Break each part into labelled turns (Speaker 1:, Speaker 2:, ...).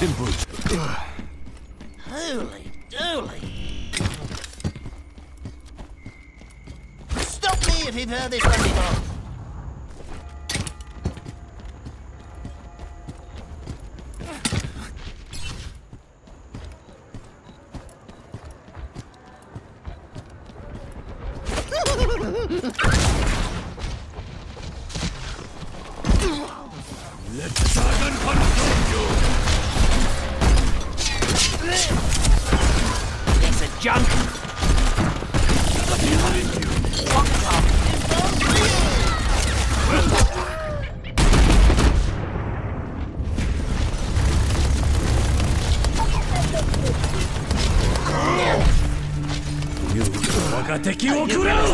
Speaker 1: simple.
Speaker 2: Holy dooly. Stop me if you've heard this one before.
Speaker 1: Let が敵を食らう。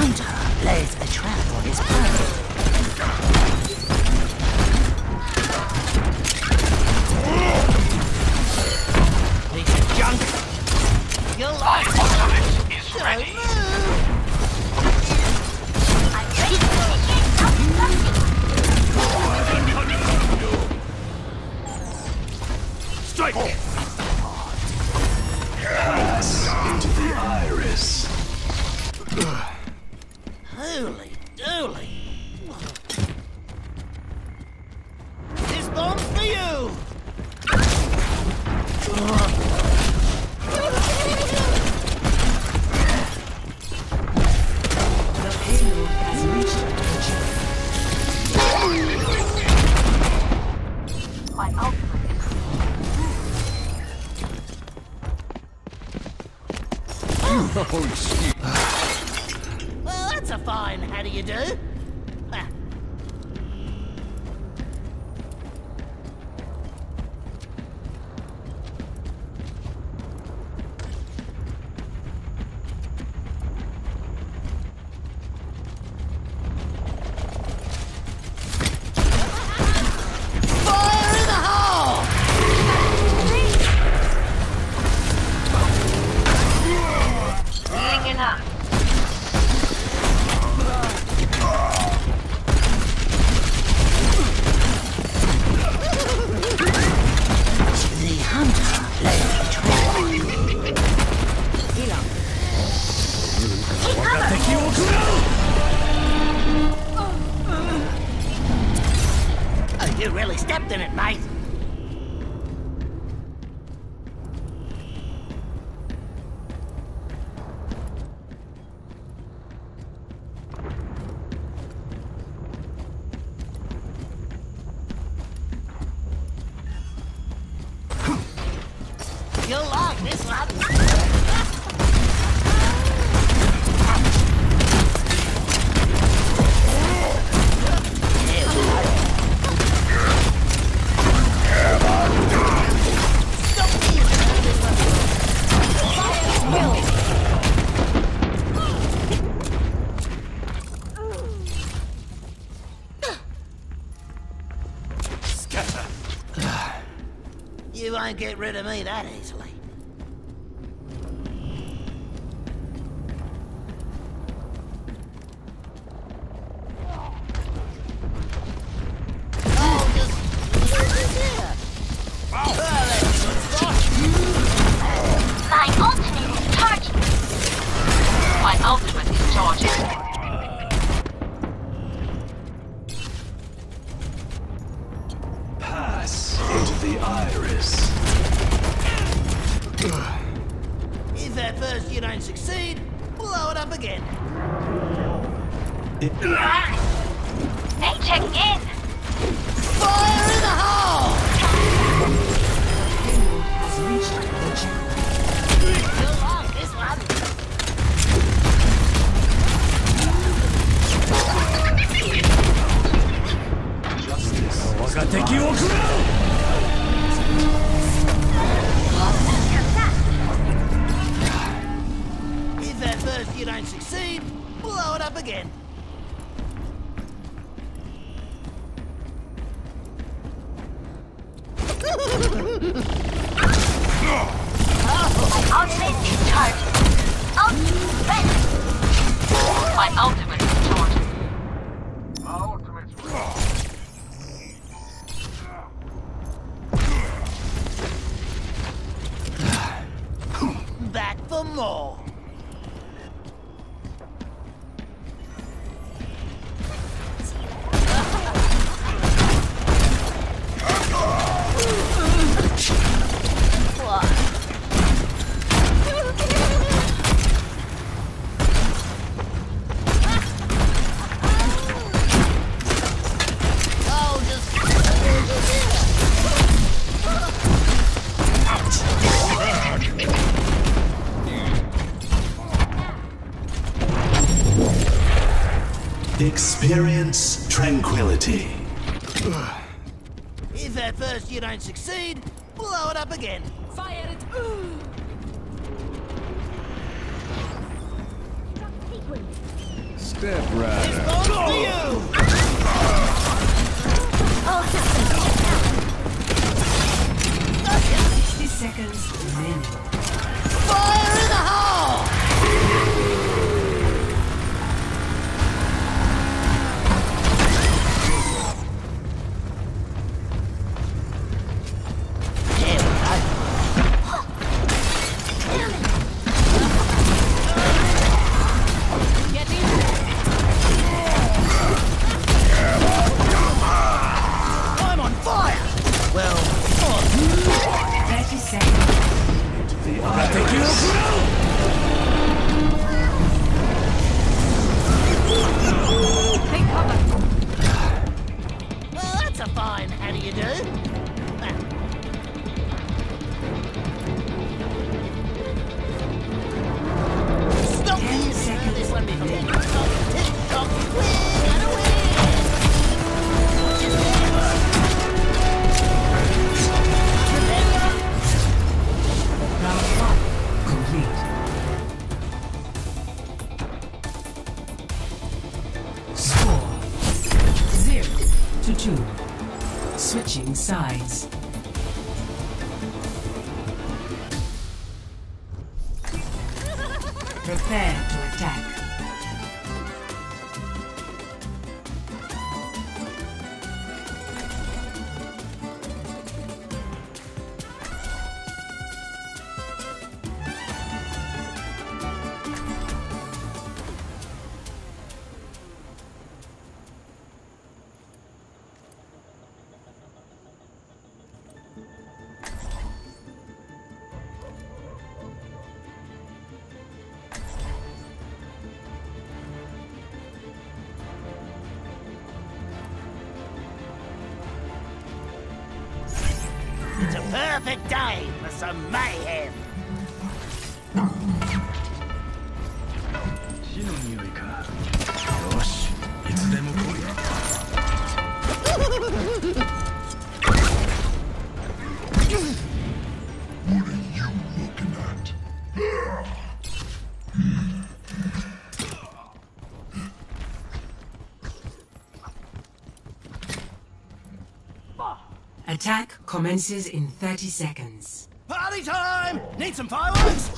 Speaker 2: Hunter lays a trap for his prey. Piece junk. You're like
Speaker 3: is.
Speaker 1: Strike! Oh, shit.
Speaker 2: Well, that's a fine how do you do. You really stepped in it, mate. Rid of me that easily. Blow it up again.
Speaker 4: Hey, check in.
Speaker 2: Fire in the hole!
Speaker 5: has reached the channel.
Speaker 2: You'll like this one.
Speaker 6: Justice.
Speaker 2: Again.
Speaker 4: Ultimate is charging. Ultimate ready. My ultimate is charging.
Speaker 3: My ultimate's ready.
Speaker 2: Back for more.
Speaker 6: Experience tranquility.
Speaker 2: If at first you don't succeed, blow it up again.
Speaker 5: Fire it!
Speaker 1: Step right up.
Speaker 2: Bones for you!
Speaker 5: Sixty
Speaker 2: perfect day for some mayhem.
Speaker 5: Attack commences in 30 seconds.
Speaker 2: Party time! Need some fireworks?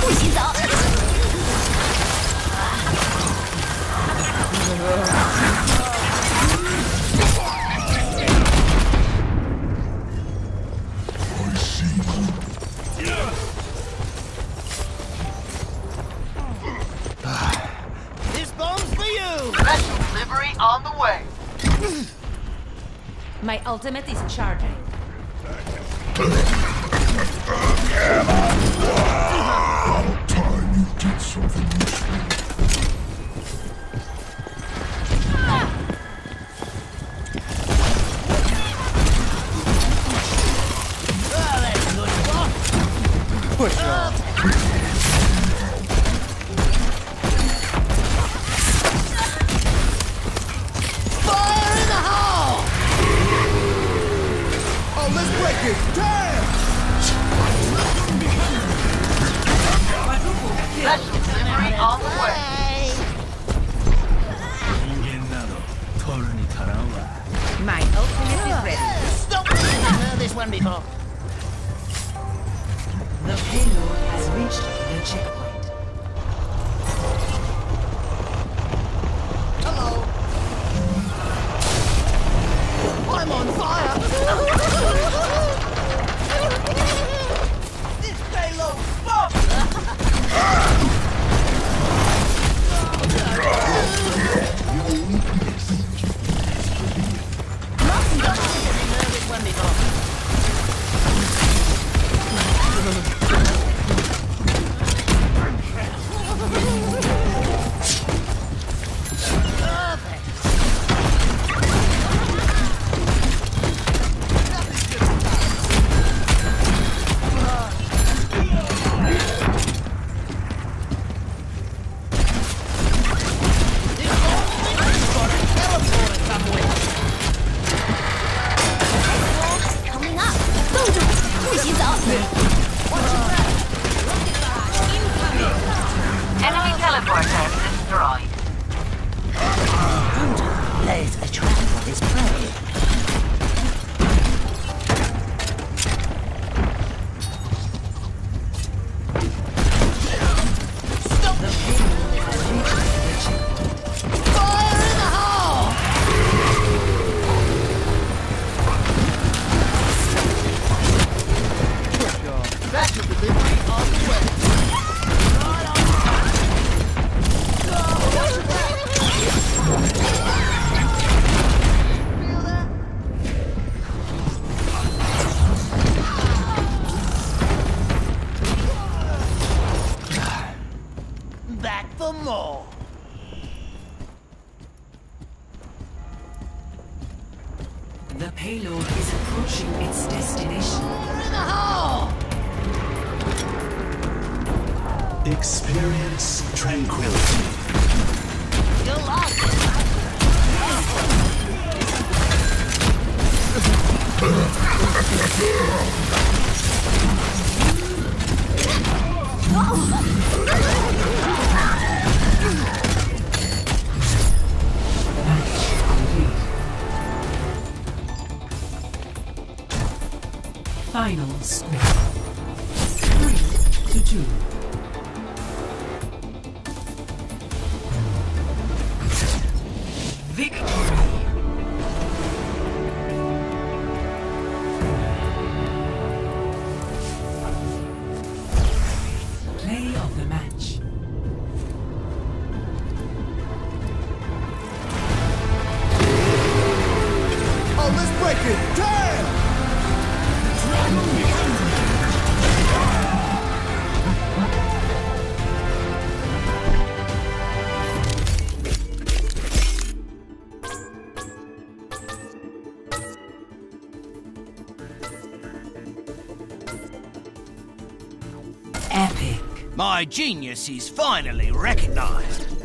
Speaker 5: 不洗澡。Special delivery on the
Speaker 2: way.
Speaker 4: My ultimate is charging.
Speaker 1: Oh, let's break it! Damn!
Speaker 5: Quadruple kill.
Speaker 3: Delivery on the way.
Speaker 2: Hey!
Speaker 1: 人間など取るに足らんわ
Speaker 4: My ultimate is ready.
Speaker 2: Stop! I've heard this one before.
Speaker 5: The payload has reached the checkpoint.
Speaker 2: Lays a trap for his prey.
Speaker 6: Experience tranquility.
Speaker 2: You're lost.
Speaker 5: Final score. Three to two.
Speaker 7: My genius is finally recognized.